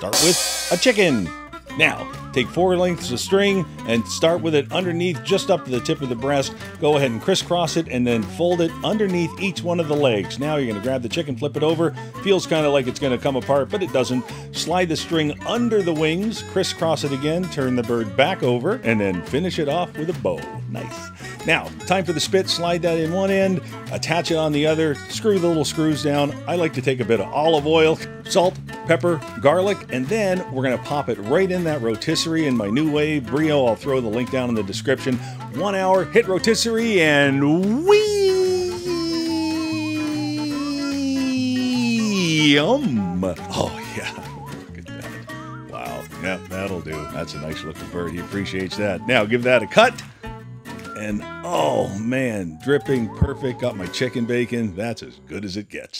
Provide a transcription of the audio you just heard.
start with a chicken. Now, take four lengths of string and start with it underneath just up to the tip of the breast. Go ahead and crisscross it and then fold it underneath each one of the legs. Now you're going to grab the chicken, flip it over. Feels kind of like it's going to come apart, but it doesn't. Slide the string under the wings, crisscross it again, turn the bird back over, and then finish it off with a bow. Nice. Now, time for the spit. Slide that in one end, attach it on the other, screw the little screws down. I like to take a bit of olive oil, salt, pepper, garlic, and then we're to pop it right in that rotisserie in my NuWave Brio. I'll throw the link down in the description. One hour, hit rotisserie, and wee! Yum! Oh, yeah. Wow. Yeah, that'll do. That's a nice looking bird. He appreciates that. Now, give that a cut. And oh man, dripping perfect. Got my chicken bacon. That's as good as it gets.